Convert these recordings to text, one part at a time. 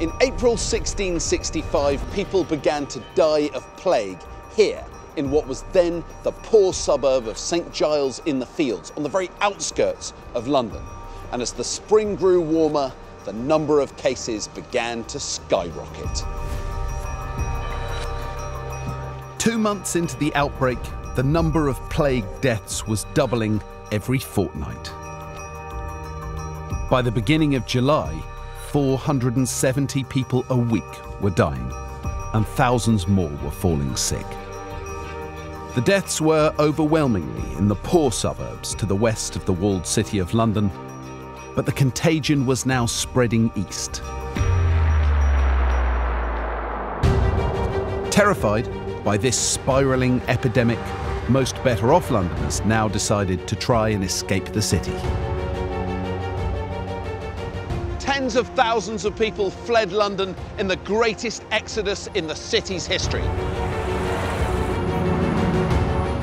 In April 1665, people began to die of plague here in what was then the poor suburb of St Giles in the Fields, on the very outskirts of London. And as the spring grew warmer, the number of cases began to skyrocket. Two months into the outbreak, the number of plague deaths was doubling every fortnight. By the beginning of July, 470 people a week were dying, and thousands more were falling sick. The deaths were overwhelmingly in the poor suburbs to the west of the walled city of London, but the contagion was now spreading east. Terrified by this spiralling epidemic, most better off Londoners now decided to try and escape the city. Tens of thousands of people fled London in the greatest exodus in the city's history.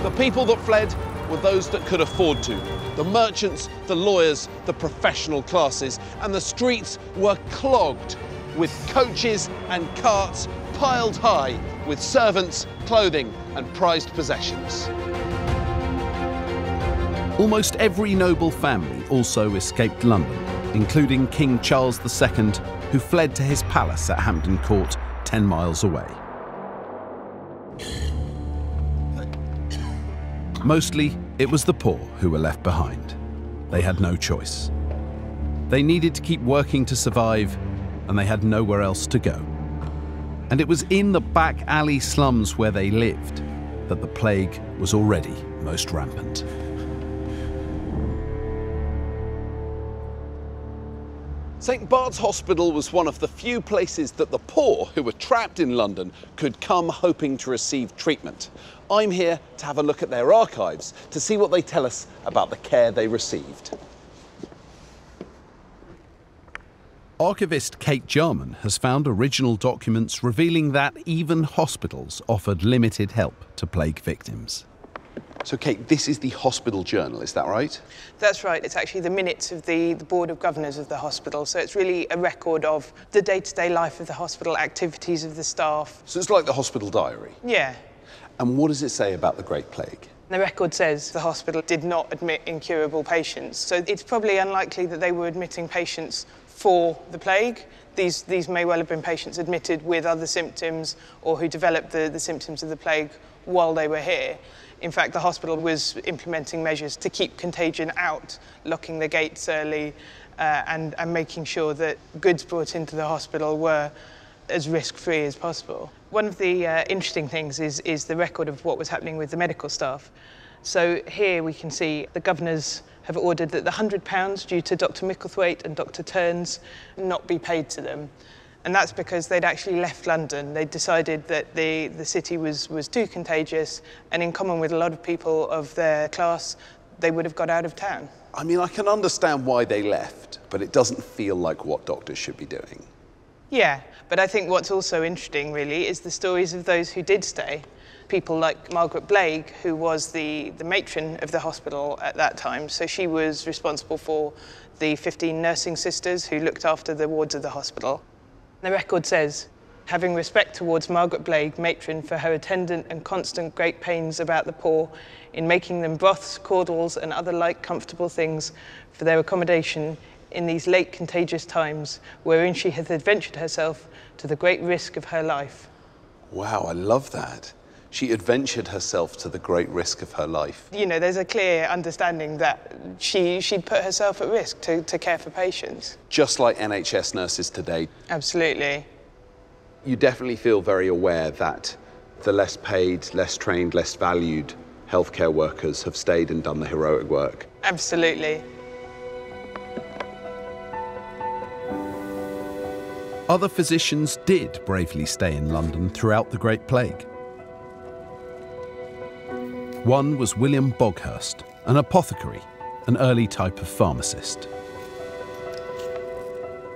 The people that fled were those that could afford to. The merchants, the lawyers, the professional classes, and the streets were clogged with coaches and carts piled high with servants, clothing, and prized possessions. Almost every noble family also escaped London, including King Charles II, who fled to his palace at Hampton Court, 10 miles away. Mostly, it was the poor who were left behind. They had no choice. They needed to keep working to survive, and they had nowhere else to go. And it was in the back alley slums where they lived that the plague was already most rampant. St Bart's Hospital was one of the few places that the poor who were trapped in London could come hoping to receive treatment. I'm here to have a look at their archives to see what they tell us about the care they received. Archivist Kate Jarman has found original documents revealing that even hospitals offered limited help to plague victims. So, Kate, this is the hospital journal, is that right? That's right. It's actually the minutes of the, the Board of Governors of the hospital. So it's really a record of the day to day life of the hospital, activities of the staff. So it's like the hospital diary. Yeah. And what does it say about the Great Plague? The record says the hospital did not admit incurable patients. So it's probably unlikely that they were admitting patients for the plague. These, these may well have been patients admitted with other symptoms or who developed the, the symptoms of the plague while they were here. In fact, the hospital was implementing measures to keep contagion out, locking the gates early uh, and, and making sure that goods brought into the hospital were as risk-free as possible. One of the uh, interesting things is, is the record of what was happening with the medical staff. So here we can see the governors have ordered that the £100 due to Dr Micklethwaite and Dr Turns not be paid to them. And that's because they'd actually left London. They'd decided that the, the city was, was too contagious, and in common with a lot of people of their class, they would have got out of town. I mean, I can understand why they left, but it doesn't feel like what doctors should be doing. Yeah, but I think what's also interesting, really, is the stories of those who did stay. People like Margaret Blake, who was the, the matron of the hospital at that time. So she was responsible for the 15 nursing sisters who looked after the wards of the hospital. The record says, having respect towards Margaret Blake, matron, for her attendant and constant great pains about the poor, in making them broths, caudles, and other like comfortable things for their accommodation in these late contagious times, wherein she hath adventured herself to the great risk of her life. Wow, I love that. She adventured herself to the great risk of her life. You know, there's a clear understanding that she, she'd put herself at risk to, to care for patients. Just like NHS nurses today. Absolutely. You definitely feel very aware that the less paid, less trained, less valued healthcare workers have stayed and done the heroic work. Absolutely. Other physicians did bravely stay in London throughout the Great Plague. One was William Boghurst, an apothecary, an early type of pharmacist.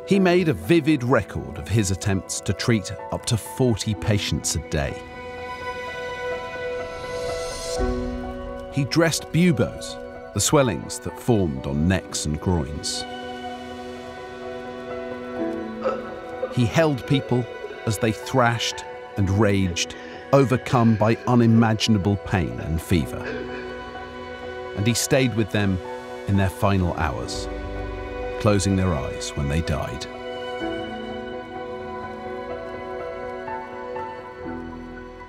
He made a vivid record of his attempts to treat up to 40 patients a day. He dressed buboes, the swellings that formed on necks and groins. He held people as they thrashed and raged, overcome by unimaginable pain and fever. And he stayed with them in their final hours, closing their eyes when they died.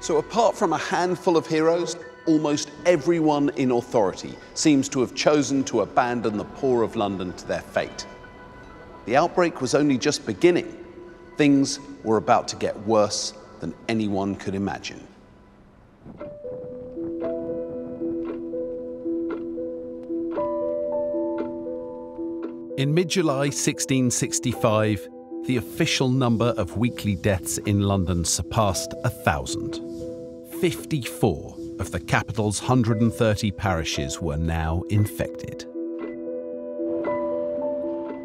So, apart from a handful of heroes, almost everyone in authority seems to have chosen to abandon the poor of London to their fate. The outbreak was only just beginning. Things were about to get worse than anyone could imagine. In mid July 1665, the official number of weekly deaths in London surpassed a thousand. 54 of the capital's 130 parishes were now infected.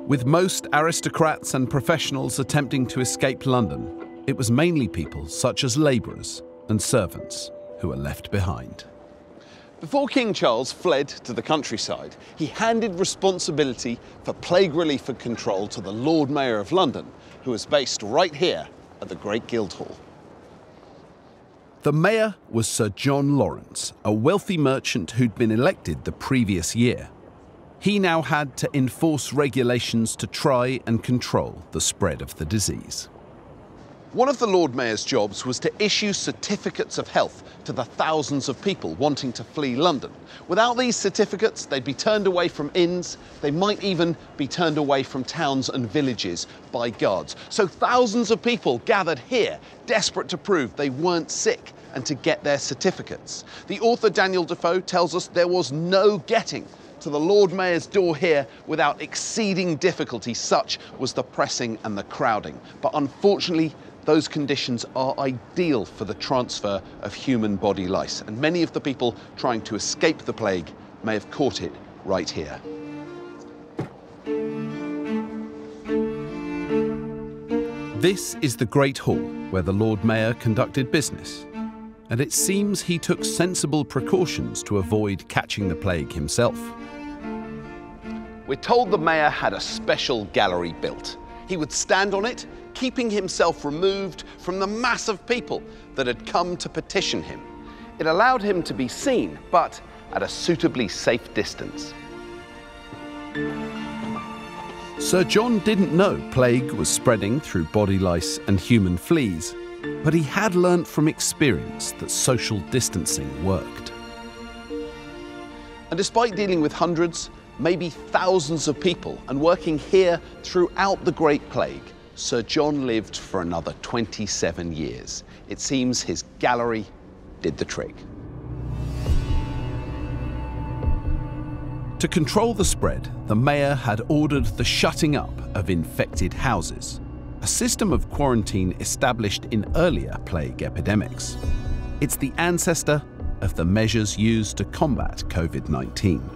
With most aristocrats and professionals attempting to escape London, it was mainly people such as labourers and servants who were left behind. Before King Charles fled to the countryside, he handed responsibility for plague relief and control to the Lord Mayor of London, who was based right here at the Great Guildhall. The mayor was Sir John Lawrence, a wealthy merchant who'd been elected the previous year. He now had to enforce regulations to try and control the spread of the disease. One of the Lord Mayor's jobs was to issue certificates of health to the thousands of people wanting to flee London. Without these certificates, they'd be turned away from inns, they might even be turned away from towns and villages by guards. So thousands of people gathered here, desperate to prove they weren't sick and to get their certificates. The author Daniel Defoe tells us there was no getting to the Lord Mayor's door here without exceeding difficulty, such was the pressing and the crowding. But unfortunately, those conditions are ideal for the transfer of human body lice, and many of the people trying to escape the plague may have caught it right here. This is the Great Hall where the Lord Mayor conducted business and it seems he took sensible precautions to avoid catching the plague himself. We're told the mayor had a special gallery built. He would stand on it, keeping himself removed from the mass of people that had come to petition him. It allowed him to be seen, but at a suitably safe distance. Sir John didn't know plague was spreading through body lice and human fleas but he had learnt from experience that social distancing worked. And despite dealing with hundreds, maybe thousands of people and working here throughout the Great Plague, Sir John lived for another 27 years. It seems his gallery did the trick. To control the spread, the mayor had ordered the shutting up of infected houses a system of quarantine established in earlier plague epidemics. It's the ancestor of the measures used to combat COVID 19.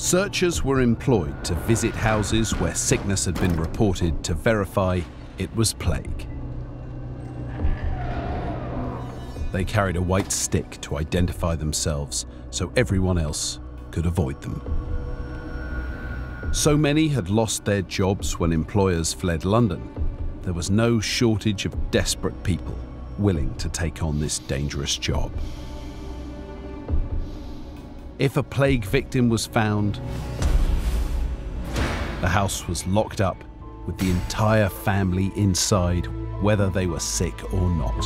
Searchers were employed to visit houses where sickness had been reported to verify it was plague. They carried a white stick to identify themselves so everyone else could avoid them. So many had lost their jobs when employers fled London. There was no shortage of desperate people willing to take on this dangerous job. If a plague victim was found, the house was locked up with the entire family inside, whether they were sick or not.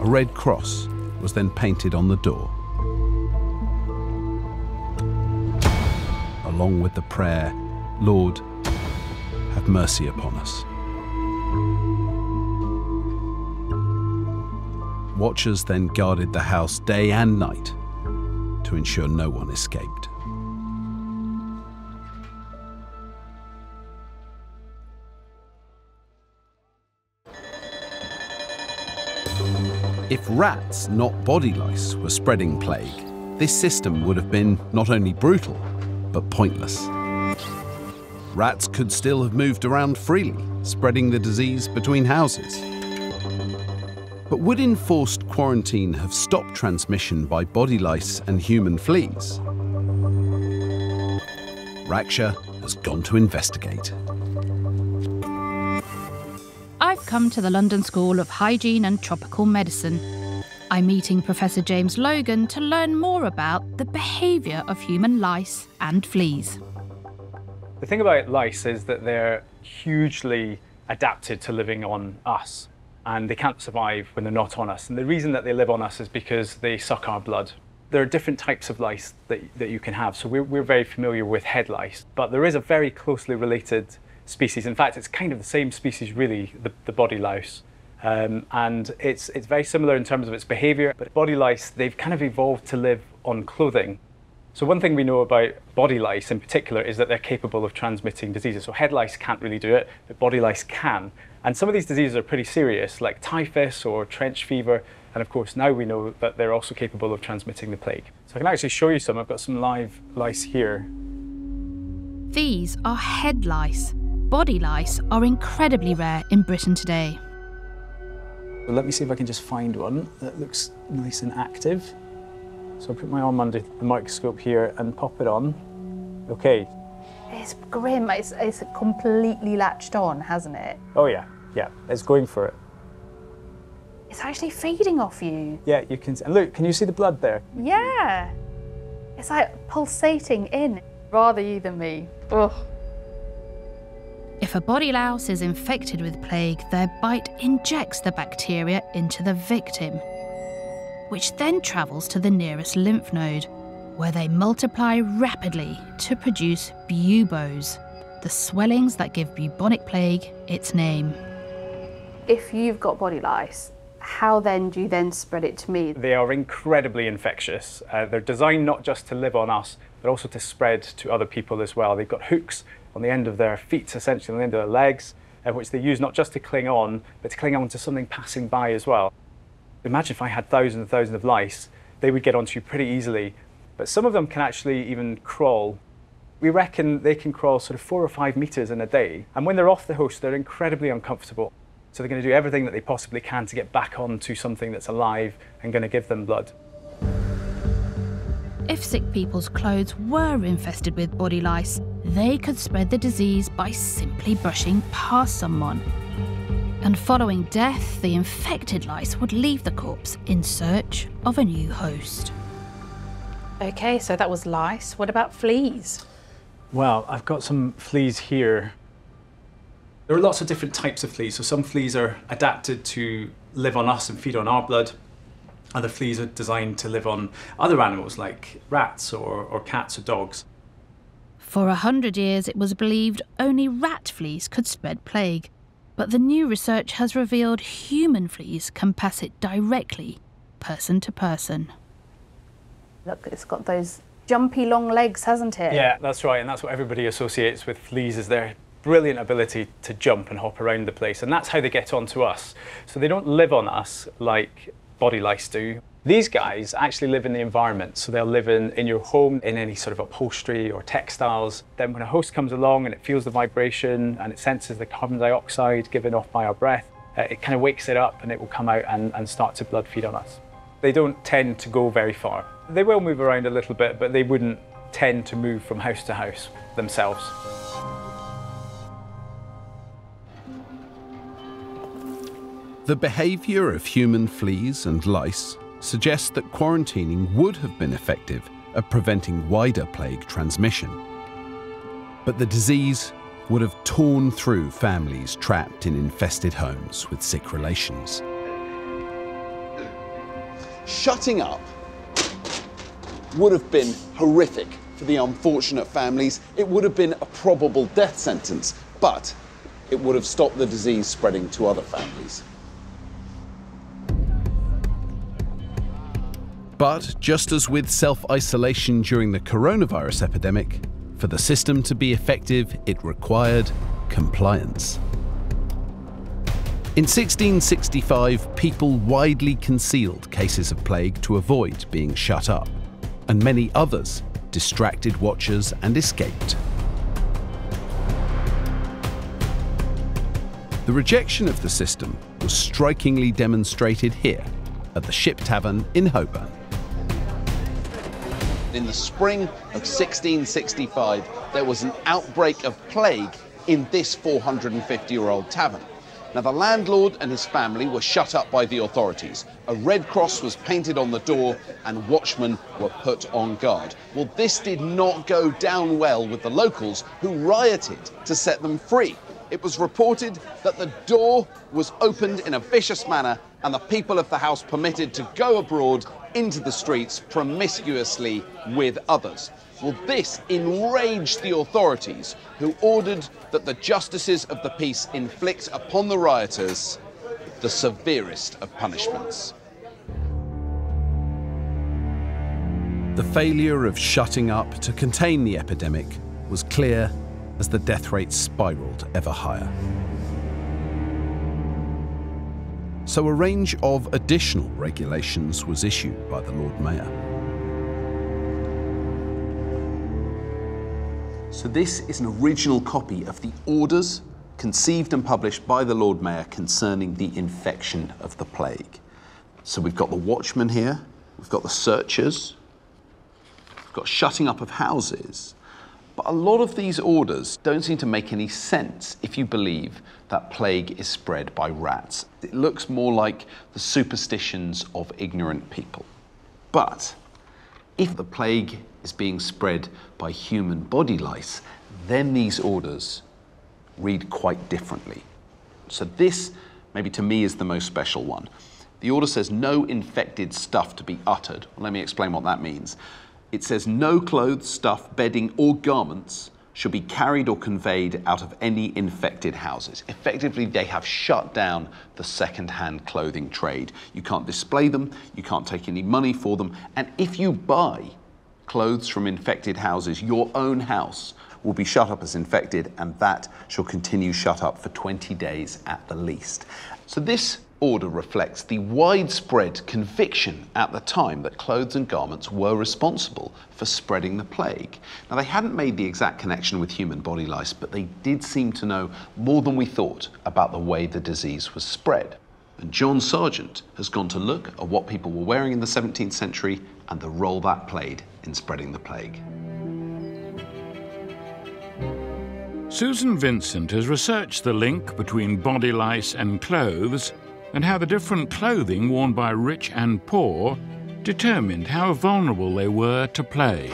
A red cross was then painted on the door. Along with the prayer, Lord, have mercy upon us. Watchers then guarded the house day and night to ensure no one escaped. If rats, not body lice, were spreading plague, this system would have been not only brutal, but pointless. Rats could still have moved around freely, spreading the disease between houses. But would enforced quarantine have stopped transmission by body lice and human fleas? Raksha has gone to investigate. I've come to the London School of Hygiene and Tropical Medicine. I'm meeting Professor James Logan to learn more about the behaviour of human lice and fleas. The thing about lice is that they're hugely adapted to living on us and they can't survive when they're not on us. And the reason that they live on us is because they suck our blood. There are different types of lice that, that you can have. So we're, we're very familiar with head lice, but there is a very closely related species. In fact, it's kind of the same species, really, the, the body louse. Um, and it's, it's very similar in terms of its behavior, but body lice, they've kind of evolved to live on clothing. So one thing we know about body lice in particular is that they're capable of transmitting diseases. So head lice can't really do it, but body lice can. And some of these diseases are pretty serious, like typhus or trench fever. And of course, now we know that they're also capable of transmitting the plague. So I can actually show you some. I've got some live lice here. These are head lice. Body lice are incredibly rare in Britain today. Well, let me see if I can just find one that looks nice and active. So I'll put my arm under the microscope here and pop it on. Okay, It's grim. It's, it's completely latched on, hasn't it? Oh yeah, yeah, it's going for it. It's actually feeding off you. Yeah, you can. And look, can you see the blood there? Yeah. It's like pulsating in. Rather you than me. Ugh. If a body louse is infected with plague, their bite injects the bacteria into the victim, which then travels to the nearest lymph node, where they multiply rapidly to produce buboes, the swellings that give bubonic plague its name. If you've got body lice, how then do you then spread it to me? They are incredibly infectious. Uh, they're designed not just to live on us, but also to spread to other people as well. They've got hooks on the end of their feet, essentially, on the end of their legs, uh, which they use not just to cling on, but to cling on to something passing by as well. Imagine if I had thousands and thousands of lice, they would get onto you pretty easily. But some of them can actually even crawl. We reckon they can crawl sort of four or five meters in a day. And when they're off the host, they're incredibly uncomfortable. So they're going to do everything that they possibly can to get back onto something that's alive and going to give them blood. If sick people's clothes were infested with body lice, they could spread the disease by simply brushing past someone. And following death, the infected lice would leave the corpse in search of a new host. Okay, so that was lice. What about fleas? Well, I've got some fleas here. There are lots of different types of fleas. So some fleas are adapted to live on us and feed on our blood. Other fleas are designed to live on other animals like rats or, or cats or dogs. For a hundred years, it was believed only rat fleas could spread plague. But the new research has revealed human fleas can pass it directly, person to person. Look, it's got those jumpy long legs, hasn't it? Yeah, that's right. And that's what everybody associates with fleas is their brilliant ability to jump and hop around the place. And that's how they get onto us. So they don't live on us like body lice do. These guys actually live in the environment. So they'll live in, in your home, in any sort of upholstery or textiles. Then when a host comes along and it feels the vibration and it senses the carbon dioxide given off by our breath, uh, it kind of wakes it up and it will come out and, and start to blood feed on us. They don't tend to go very far. They will move around a little bit, but they wouldn't tend to move from house to house themselves. The behaviour of human fleas and lice suggests that quarantining would have been effective at preventing wider plague transmission. But the disease would have torn through families trapped in infested homes with sick relations. Shutting up would have been horrific for the unfortunate families. It would have been a probable death sentence, but it would have stopped the disease spreading to other families. But just as with self isolation during the coronavirus epidemic, for the system to be effective, it required compliance. In 1665, people widely concealed cases of plague to avoid being shut up, and many others distracted watchers and escaped. The rejection of the system was strikingly demonstrated here at the Ship Tavern in Holborn. In the spring of 1665, there was an outbreak of plague in this 450 year old tavern. Now, the landlord and his family were shut up by the authorities. A red cross was painted on the door and watchmen were put on guard. Well, this did not go down well with the locals who rioted to set them free. It was reported that the door was opened in a vicious manner and the people of the house permitted to go abroad into the streets promiscuously with others. Well, this enraged the authorities, who ordered that the justices of the peace inflict upon the rioters the severest of punishments. The failure of shutting up to contain the epidemic was clear as the death rate spiralled ever higher. So a range of additional regulations was issued by the Lord Mayor. So this is an original copy of the orders conceived and published by the Lord Mayor concerning the infection of the plague. So we've got the watchmen here, we've got the searchers, we've got shutting up of houses. But a lot of these orders don't seem to make any sense if you believe that plague is spread by rats. It looks more like the superstitions of ignorant people. But if the plague is being spread by human body lice, then these orders read quite differently. So this, maybe to me, is the most special one. The order says no infected stuff to be uttered. Let me explain what that means. It says no clothes, stuff, bedding, or garments should be carried or conveyed out of any infected houses. Effectively, they have shut down the second-hand clothing trade. You can't display them, you can't take any money for them, and if you buy clothes from infected houses, your own house will be shut up as infected, and that shall continue shut up for 20 days at the least. So this order reflects the widespread conviction at the time that clothes and garments were responsible for spreading the plague. Now, they hadn't made the exact connection with human body lice, but they did seem to know more than we thought about the way the disease was spread. And John Sergeant has gone to look at what people were wearing in the 17th century and the role that played in spreading the plague. Susan Vincent has researched the link between body lice and clothes and how the different clothing worn by rich and poor determined how vulnerable they were to plague.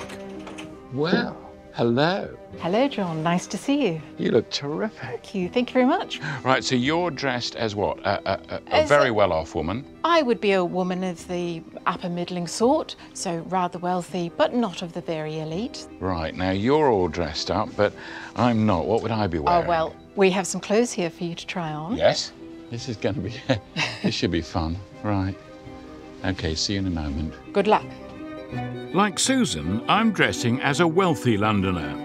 Well, hello. Hello, John. Nice to see you. You look terrific. Thank you. Thank you very much. Right, so you're dressed as what? A, a, a, a very well off woman. I would be a woman of the upper middling sort, so rather wealthy, but not of the very elite. Right, now you're all dressed up, but I'm not. What would I be oh, wearing? Oh, well, we have some clothes here for you to try on. Yes? This is going to be, this should be fun. Right. Okay, see you in a moment. Good luck. Like Susan, I'm dressing as a wealthy Londoner.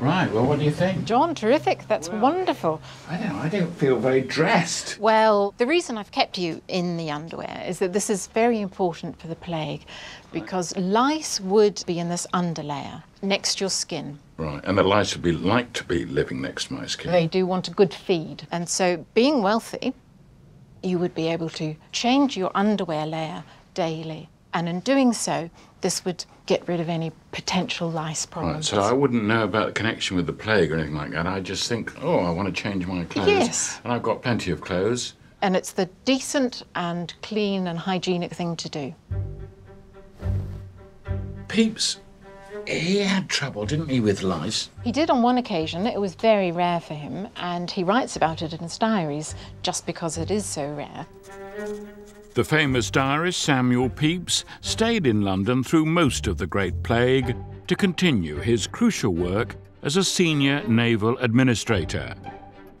Right, well, what do you think? John, terrific. That's wonderful. I don't know, I don't feel very dressed. Well, the reason I've kept you in the underwear is that this is very important for the plague because lice would be in this underlayer next to your skin. Right, and the lice would be like to be living next to my skin. They do want a good feed. And so, being wealthy, you would be able to change your underwear layer daily. And in doing so, this would get rid of any potential lice problems. Right, problems. so I wouldn't know about the connection with the plague or anything like that. I just think, oh, I want to change my clothes. Yes. And I've got plenty of clothes. And it's the decent and clean and hygienic thing to do. Pepys, he had trouble, didn't he, with lice? He did on one occasion. It was very rare for him, and he writes about it in his diaries just because it is so rare. The famous diarist Samuel Pepys stayed in London through most of the Great Plague to continue his crucial work as a senior naval administrator.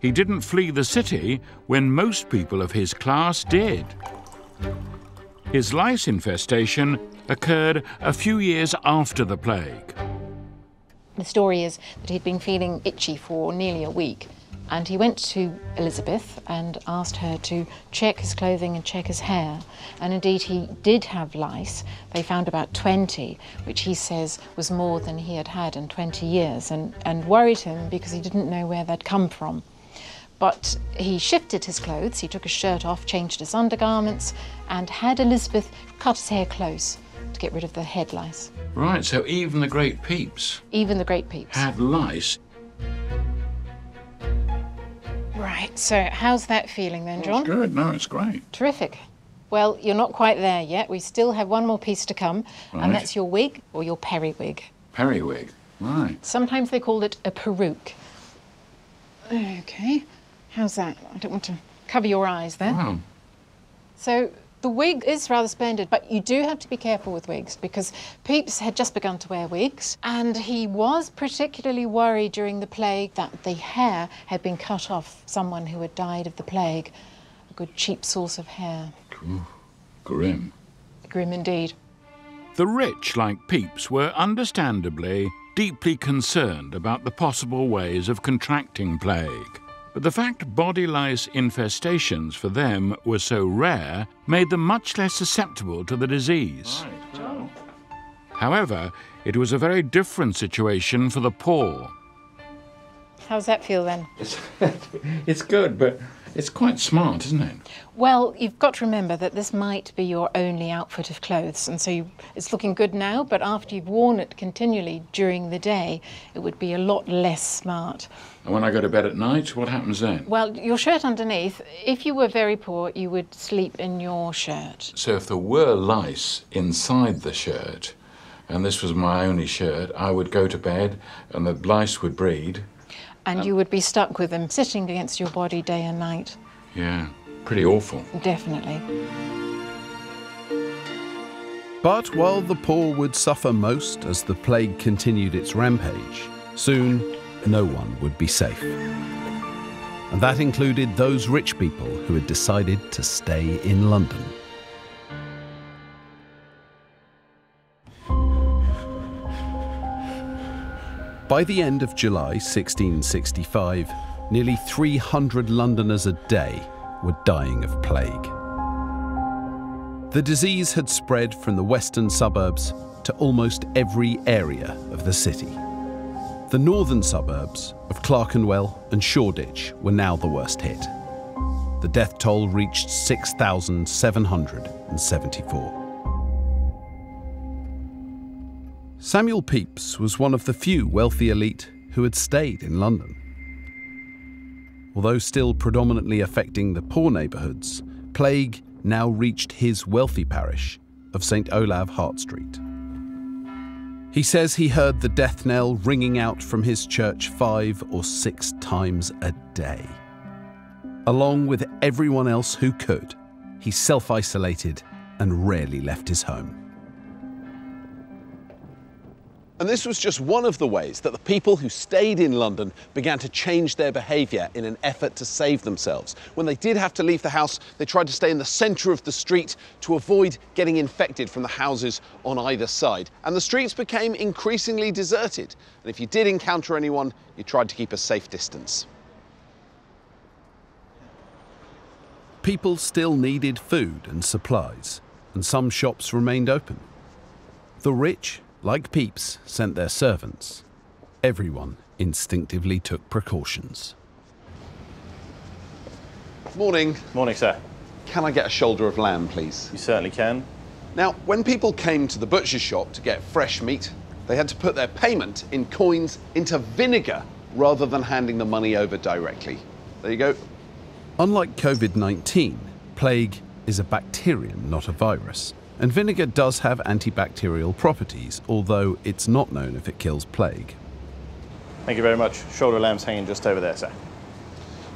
He didn't flee the city when most people of his class did. His lice infestation occurred a few years after the plague. The story is that he'd been feeling itchy for nearly a week, and he went to Elizabeth and asked her to check his clothing and check his hair. And indeed, he did have lice. They found about 20, which he says was more than he had had in 20 years, and, and worried him because he didn't know where they'd come from. But he shifted his clothes, he took his shirt off, changed his undergarments, and had Elizabeth cut his hair close to get rid of the head lice. Right, so even the great Pepys Even the great Pepys. had lice. Right, so how's that feeling then, John? It's Good, no, it's great. Terrific. Well, you're not quite there yet. We still have one more piece to come, Right. and that's your wig or your periwig. Periwig, right. Sometimes they call it a peruke. Okay, how's that? I don't want to cover your eyes there. Well, So the wig is rather splendid, but you do have to be careful with wigs because Pepys had just begun to wear wigs, and he was particularly worried during the plague that the hair had been cut off someone who had died of the plague. A good cheap source of hair. grim. Grim indeed. The rich, like Pepys, were understandably deeply concerned about the possible ways of contracting plague. But the fact body lice infestations for them were so rare made them much less susceptible to the disease. However, it was a very different situation for the poor. How's that feel then? It's, it's good, but it's quite smart, isn't it? Well, you've got to remember that this might be your only outfit of clothes, and so you, it's looking good now, but after you've worn it continually during the day, it would be a lot less smart. And when I go to bed at night, what happens then? Well, your shirt underneath, if you were very poor, you would sleep in your shirt. So if there were lice inside the shirt, and this was my only shirt, I would go to bed and the lice would breed. And um, you would be stuck with them sitting against your body day and night. Yeah, pretty awful. Definitely. But while the poor would suffer most as the plague continued its rampage, soon no one would be safe. And that included those rich people who had decided to stay in London. By the end of July 1665, nearly 300 Londoners a day were dying of plague. The disease had spread from the western suburbs to almost every area of the city. The northern suburbs of Clerkenwell and Shoreditch were now the worst hit. The death toll reached 6,774. Samuel Pepys was one of the few wealthy elite who had stayed in London. Although still predominantly affecting the poor neighbourhoods, plague now reached his wealthy parish of St Olave Hart Street. He says he heard the death knell ringing out from his church five or six times a day. Along with everyone else who could, he self isolated and rarely left his home. And this was just one of the ways that the people who stayed in London began to change their behaviour in an effort to save themselves. When they did have to leave the house, they tried to stay in the centre of the street to avoid getting infected from the houses on either side. And the streets became increasingly deserted. And if you did encounter anyone, you tried to keep a safe distance. People still needed food and supplies, and some shops remained open. The rich, like Pepys, sent their servants. Everyone instinctively took precautions. Morning. Morning, sir. Can I get a shoulder of lamb, please? You certainly can. Now, when people came to the butcher's shop to get fresh meat, they had to put their payment in coins into vinegar rather than handing the money over directly. There you go. Unlike COVID 19, plague is a bacterium, not a virus. And vinegar does have antibacterial properties, although it's not known if it kills plague. Thank you very much. Shoulder lamb's hanging just over there, sir.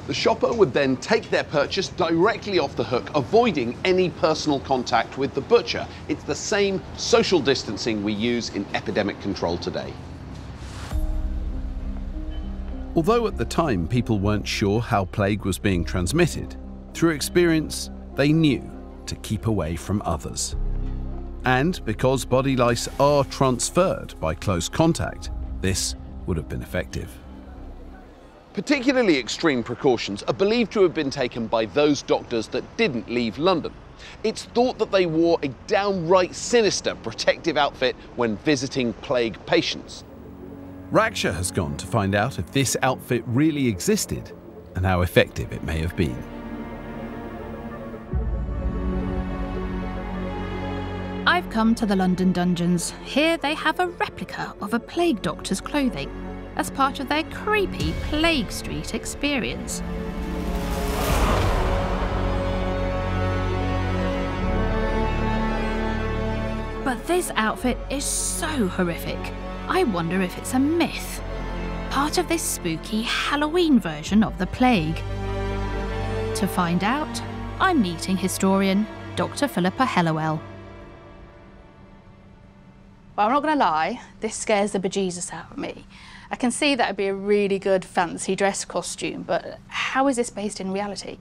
The shopper would then take their purchase directly off the hook, avoiding any personal contact with the butcher. It's the same social distancing we use in epidemic control today. Although at the time people weren't sure how plague was being transmitted, through experience they knew to keep away from others. And because body lice are transferred by close contact, this would have been effective. Particularly extreme precautions are believed to have been taken by those doctors that didn't leave London. It's thought that they wore a downright sinister protective outfit when visiting plague patients. Raksha has gone to find out if this outfit really existed and how effective it may have been. I've come to the London dungeons. Here they have a replica of a plague doctor's clothing as part of their creepy Plague Street experience. But this outfit is so horrific. I wonder if it's a myth. Part of this spooky Halloween version of the plague. To find out, I'm meeting historian Dr. Philippa Hellawell. Well, I'm not going to lie, this scares the bejesus out of me. I can see that would be a really good fancy dress costume, but how is this based in reality?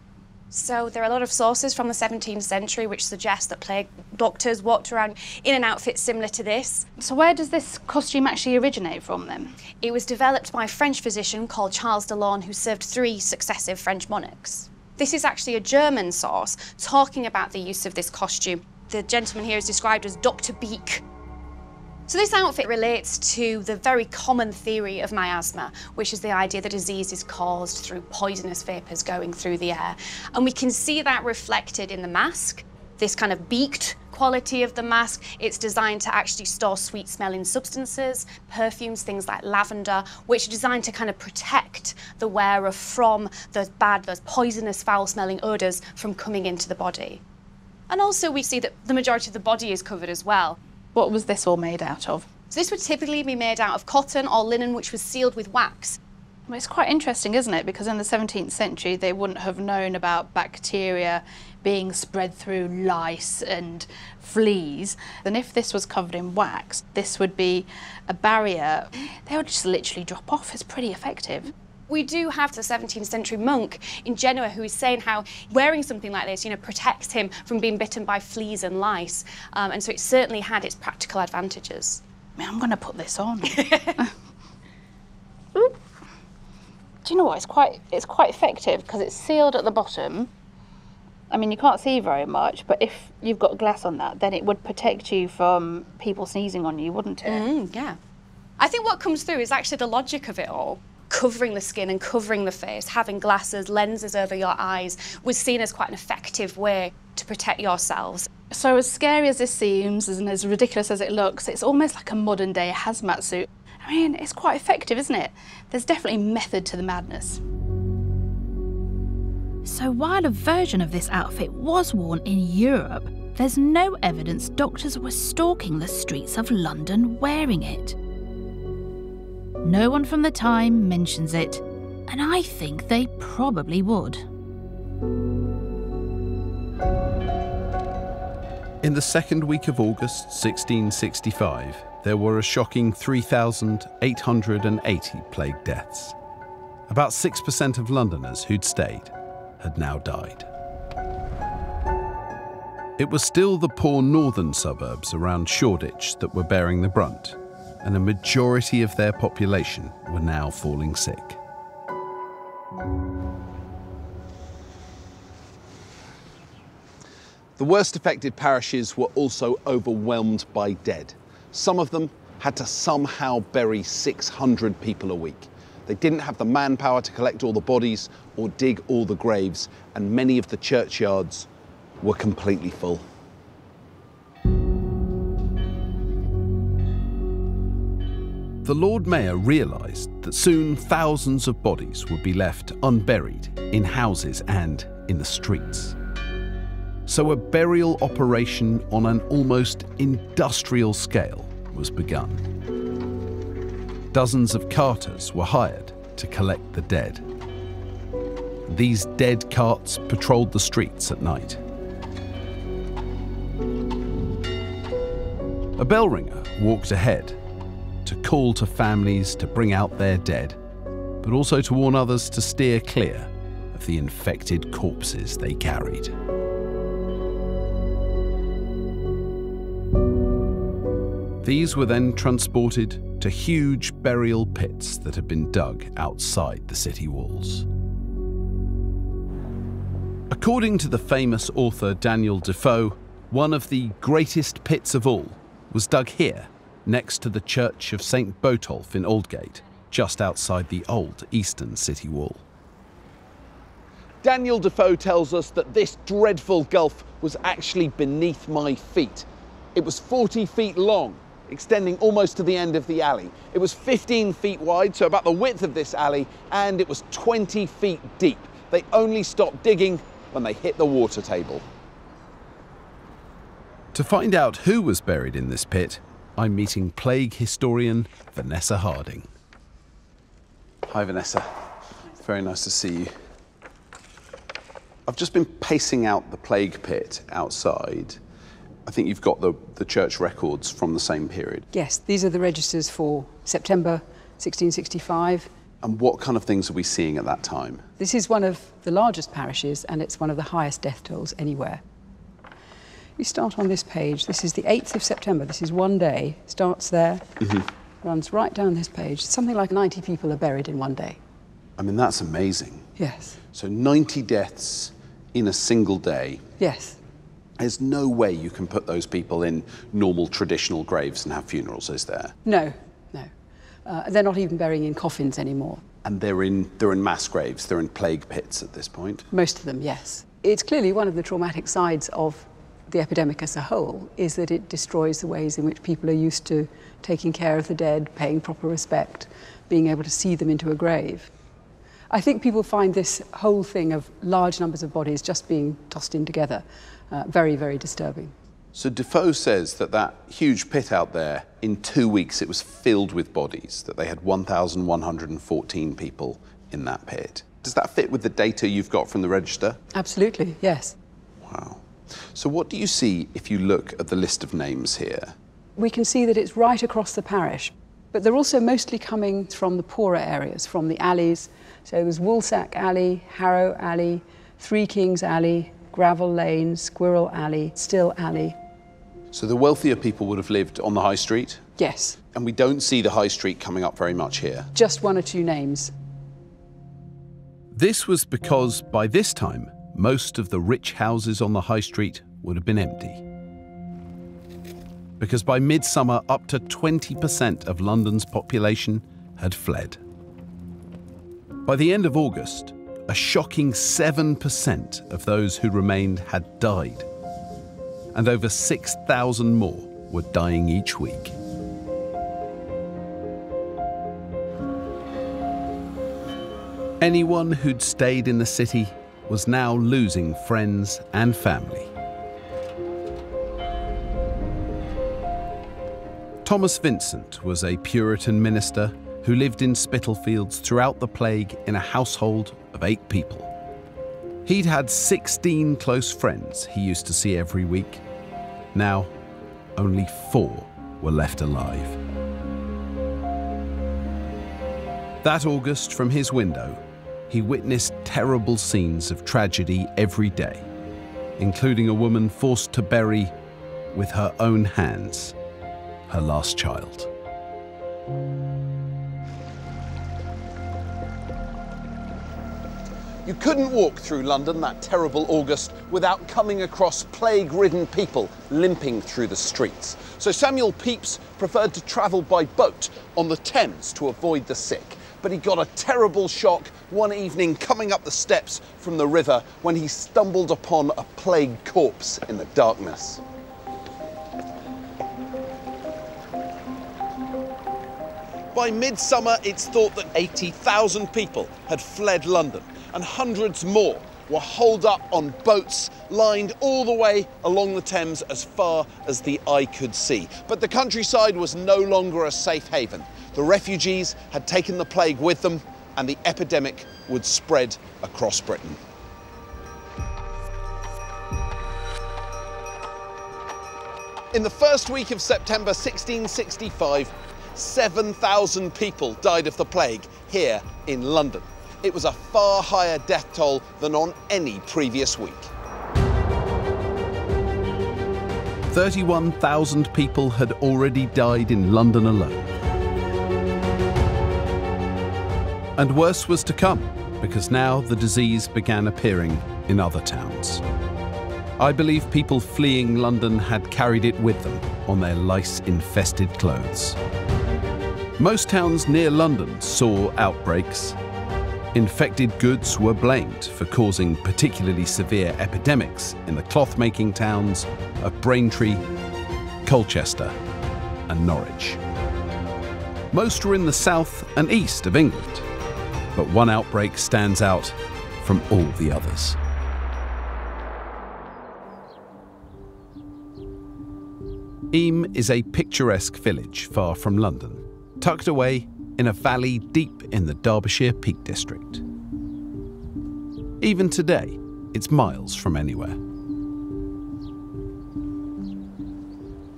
So there are a lot of sources from the 17th century which suggest that plague doctors walked around in an outfit similar to this. So where does this costume actually originate from then? It was developed by a French physician called Charles de Lorme who served three successive French monarchs. This is actually a German source talking about the use of this costume. The gentleman here is described as Dr. Beak, so this outfit relates to the very common theory of miasma, which is the idea that disease is caused through poisonous vapours going through the air. And we can see that reflected in the mask, this kind of beaked quality of the mask. It's designed to actually store sweet smelling substances, perfumes, things like lavender, which are designed to kind of protect the wearer from those bad, those poisonous, foul smelling odours from coming into the body. And also we see that the majority of the body is covered as well. What was this all made out of? So this would typically be made out of cotton or linen, which was sealed with wax. Well, it's quite interesting, isn't it? Because in the 17th century, they wouldn't have known about bacteria being spread through lice and fleas. And if this was covered in wax, this would be a barrier. They would just literally drop off. It's pretty effective. We do have the 17th century monk in Genoa who is saying how wearing something like this, you know, protects him from being bitten by fleas and lice. Um, and so it certainly had its practical advantages. I'm going to put this on. do you know what? It's quite it's quite effective because it's sealed at the bottom. I mean, you can't see very much, but if you've got glass on that, then it would protect you from people sneezing on you, wouldn't it? Mm, yeah. I think what comes through is actually the logic of it all covering the skin and covering the face, having glasses, lenses over your eyes, was seen as quite an effective way to protect yourselves. So, as scary as this seems and as ridiculous as it looks, it's almost like a modern day hazmat suit. I mean, it's quite effective, isn't it? There's definitely method to the madness. So, while a version of this outfit was worn in Europe, there's no evidence doctors were stalking the streets of London wearing it. No one from the time mentions it, and I think they probably would. In the second week of August 1665, there were a shocking 3,880 plague deaths. About 6% of Londoners who'd stayed had now died. It was still the poor northern suburbs around Shoreditch that were bearing the brunt, and a majority of their population were now falling sick. The worst affected parishes were also overwhelmed by dead. Some of them had to somehow bury 600 people a week. They didn't have the manpower to collect all the bodies or dig all the graves, and many of the churchyards were completely full. The Lord Mayor realised that soon thousands of bodies would be left unburied in houses and in the streets. So a burial operation on an almost industrial scale was begun. Dozens of carters were hired to collect the dead. These dead carts patrolled the streets at night. A bell ringer walked ahead to call to families to bring out their dead, but also to warn others to steer clear of the infected corpses they carried. These were then transported to huge burial pits that had been dug outside the city walls. According to the famous author Daniel Defoe, one of the greatest pits of all was dug here next to the church of St. Botolph in Aldgate, just outside the old eastern city wall. Daniel Defoe tells us that this dreadful gulf was actually beneath my feet. It was 40 feet long, extending almost to the end of the alley. It was 15 feet wide, so about the width of this alley, and it was 20 feet deep. They only stopped digging when they hit the water table. To find out who was buried in this pit, I'm meeting plague historian Vanessa Harding. Hi, Vanessa. Very nice to see you. I've just been pacing out the plague pit outside. I think you've got the, the church records from the same period. Yes, these are the registers for September 1665. And what kind of things are we seeing at that time? This is one of the largest parishes and it's one of the highest death tolls anywhere. We start on this page. This is the 8th of September. This is one day. Starts there, Mm-hmm. runs right down this page. Something like 90 people are buried in one day. I mean, that's amazing. Yes. So 90 deaths in a single day. Yes. There's no way you can put those people in normal traditional graves and have funerals, is there? No, no. Uh, they're not even burying in coffins anymore. And they're in they're in mass graves. They're in plague pits at this point. Most of them, yes. It's clearly one of the traumatic sides of the epidemic as a whole is that it destroys the ways in which people are used to taking care of the dead, paying proper respect, being able to see them into a grave. I think people find this whole thing of large numbers of bodies just being tossed in together uh, very, very disturbing. So Defoe says that that huge pit out there, in two weeks, it was filled with bodies. That they had 1,114 people in that pit. Does that fit with the data you've got from the register? Absolutely, yes. Wow. So what do you see if you look at the list of names here? We can see that it's right across the parish, but they're also mostly coming from the poorer areas, from the alleys. So there's Woolsack Alley, Harrow Alley, Three Kings Alley, Gravel Lane, Squirrel Alley, Still Alley. So the wealthier people would have lived on the high street, Yes, and we don't see the high street coming up very much here. just one or two names. This was because by this time, most of the rich houses on the high street would have been empty. Because by midsummer, up to 20% of London's population had fled. By the end of August, a shocking 7% of those who remained had died, and over 6,000 more were dying each week. Anyone who'd stayed in the city was now losing friends and family. Thomas Vincent was a Puritan minister who lived in Spitalfields throughout the plague in a household of eight people. He'd had 16 close friends he used to see every week. Now, only four were left alive. That August, from his window, he witnessed terrible scenes of tragedy every day, including a woman forced to bury, with her own hands, her last child. You couldn't walk through London that terrible August without coming across plague ridden people limping through the streets. So Samuel Pepys preferred to travel by boat on the Thames to avoid the sick. But he got a terrible shock one evening coming up the steps from the river when he stumbled upon a plague corpse in the darkness. By midsummer, it's thought that 80,000 people had fled London, and hundreds more were holed up on boats lined all the way along the Thames as far as the eye could see. But the countryside was no longer a safe haven. The refugees had taken the plague with them, and the epidemic would spread across Britain. In the first week of September 1665, 7,000 people died of the plague here in London. It was a far higher death toll than on any previous week. 31,000 people had already died in London alone. And worse was to come, because now the disease began appearing in other towns. I believe people fleeing London had carried it with them on their lice infested clothes. Most towns near London saw outbreaks. Infected goods were blamed for causing particularly severe epidemics in the cloth making towns of Braintree, Colchester, and Norwich. Most were in the south and east of England, but one outbreak stands out from all the others. Eyam is a picturesque village far from London, tucked away in a valley deep in the Derbyshire Peak District. Even today, it's miles from anywhere.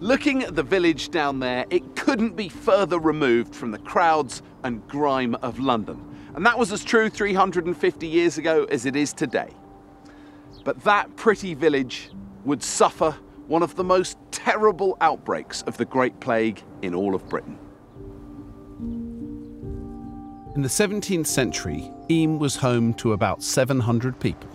Looking at the village down there, it couldn't be further removed from the crowds and grime of London. And that was as true 350 years ago as it is today. But that pretty village would suffer one of the most terrible outbreaks of the Great Plague in all of Britain. In the 17th century, Eyam was home to about 700 people.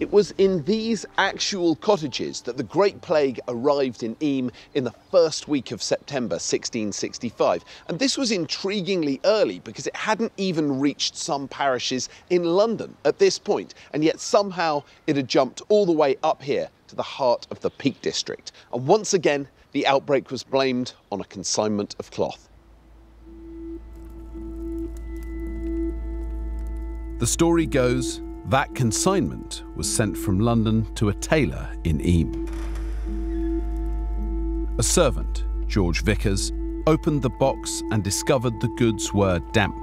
It was in these actual cottages that the Great Plague arrived in Eyam in the first week of September 1665. And this was intriguingly early because it hadn't even reached some parishes in London at this point, and yet somehow it had jumped all the way up here to the heart of the Peak District. And once again, the outbreak was blamed on a consignment of cloth. The story goes that consignment was sent from London to a tailor in Eyam. A servant, George Vickers, opened the box and discovered the goods were damp.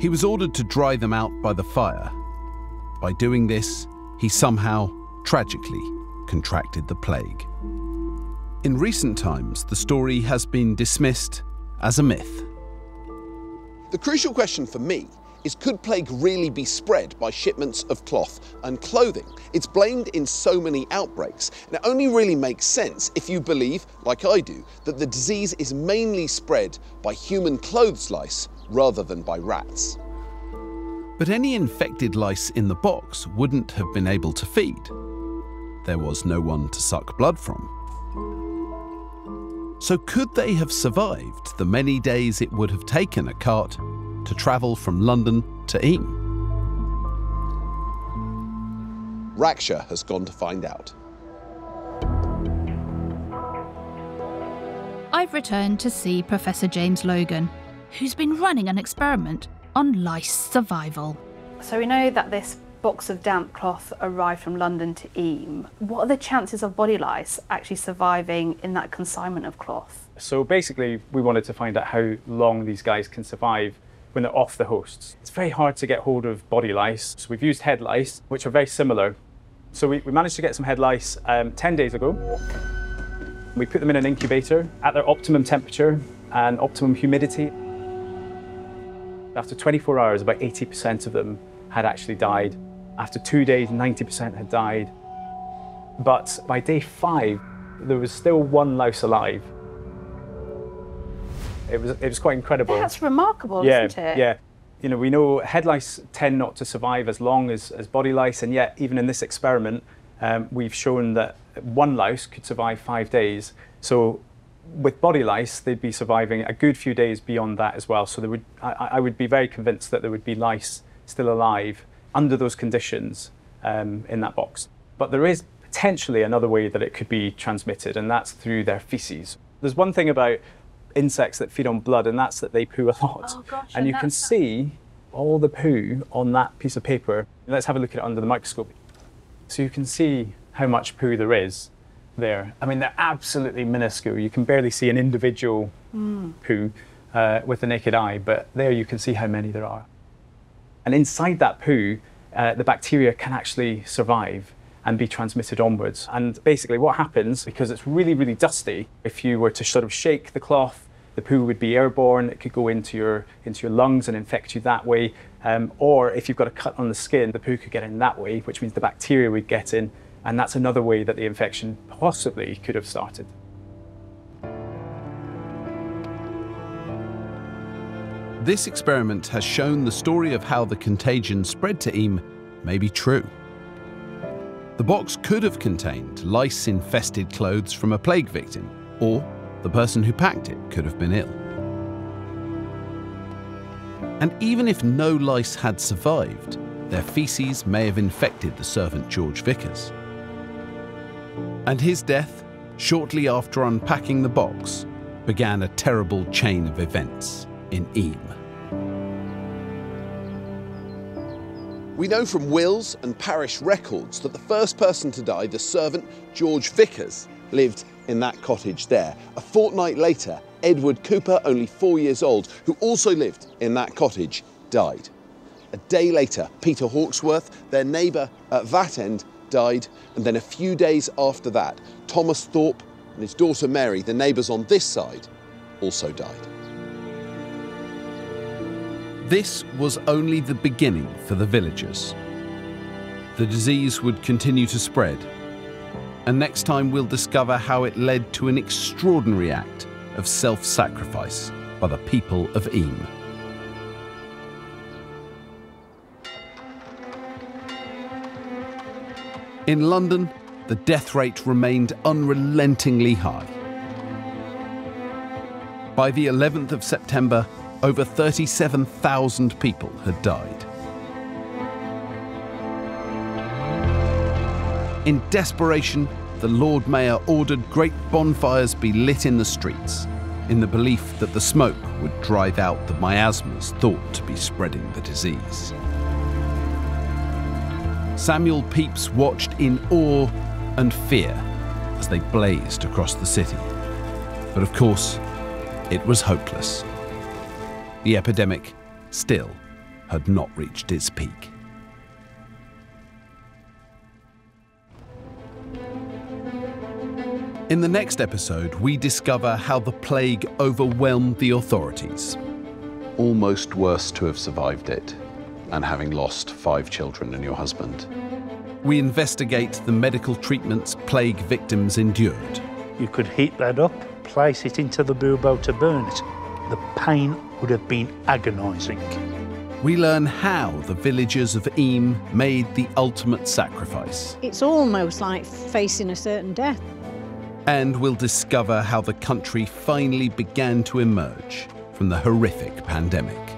He was ordered to dry them out by the fire. By doing this, he somehow, tragically, contracted the plague. In recent times, the story has been dismissed as a myth. The crucial question for me is could plague really be spread by shipments of cloth and clothing? It's blamed in so many outbreaks, and it only really makes sense if you believe, like I do, that the disease is mainly spread by human clothes lice rather than by rats. But any infected lice in the box wouldn't have been able to feed. There was no one to suck blood from. So, could they have survived the many days it would have taken a cart to travel from London to Eyam? Raksha has gone to find out. I've returned to see Professor James Logan, who's been running an experiment on lice survival. So we know that this box of damp cloth arrived from London to Eyam. What are the chances of body lice actually surviving in that consignment of cloth? So basically, we wanted to find out how long these guys can survive when they're off the hosts. It's very hard to get hold of body lice, so we've used head lice, which are very similar. So we, we managed to get some head lice um, 10 days ago. We put them in an incubator at their optimum temperature and optimum humidity. After 24 hours, about 80% of them had actually died. After two days, 90% had died. But by day five, there was still one louse alive. It was, it was quite incredible. That's remarkable, yeah, isn't it? Yeah. You know, we know head lice tend not to survive as long as, as body lice, and yet, even in this experiment, um, we've shown that one louse could survive five days. So with body lice, they'd be surviving a good few days beyond that as well. So there would, I, I would be very convinced that there would be lice still alive under those conditions um, in that box. But there is potentially another way that it could be transmitted, and that's through their feces. There's one thing about insects that feed on blood, and that's that they poo a lot. Oh, gosh, and and you can see all the poo on that piece of paper. Let's have a look at it under the microscope. So you can see how much poo there is there. I mean, they're absolutely minuscule. You can barely see an individual Mm. poo uh, with the naked eye, but there you can see how many there are. And inside that poo, uh, the bacteria can actually survive and be transmitted onwards. And basically, what happens, because it's really, really dusty, if you were to sort of shake the cloth, the poo would be airborne. It could go into your into your lungs and infect you that way. Um, or if you've got a cut on the skin, the poo could get in that way, which means the bacteria would get in, and that's another way that the infection possibly could have started. This experiment has shown the story of how the contagion spread to Eyam may be true. The box could have contained lice infested clothes from a plague victim, or the person who packed it could have been ill. And even if no lice had survived, their feces may have infected the servant George Vickers. And his death, shortly after unpacking the box, began a terrible chain of events in Eyam. We know from wills and parish records that the first person to die, the servant George Vickers, lived in that cottage there. A fortnight later, Edward Cooper, only four years old, who also lived in that cottage, died. A day later, Peter Hawksworth, their neighbour at that end, died. And then a few days after that, Thomas Thorpe and his daughter Mary, the neighbours on this side, also died. This was only the beginning for the villagers. The disease would continue to spread, and next time we'll discover how it led to an extraordinary act of self sacrifice by the people of Eyam. In London, the death rate remained unrelentingly high. By the 11th of September, over 37,000 people had died. In desperation, the Lord Mayor ordered great bonfires be lit in the streets, in the belief that the smoke would drive out the miasmas thought to be spreading the disease. Samuel Pepys watched in awe and fear as they blazed across the city. But of course, it was hopeless. The epidemic still had not reached its peak. In the next episode, we discover how the plague overwhelmed the authorities. Almost worse to have survived it and having lost five children and your husband. We investigate the medical treatments plague victims endured. You could heat that up, place it into the bubo to burn it. The pain would have been agonising. We learn how the villagers of Eyam made the ultimate sacrifice. It's almost like facing a certain death. And we'll discover how the country finally began to emerge from the horrific pandemic.